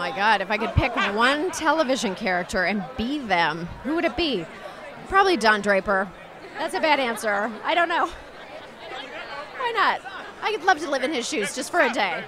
my God, if I could pick one television character and be them, who would it be? Probably Don Draper. That's a bad answer. I don't know. Why not? I'd love to live in his shoes just for a day.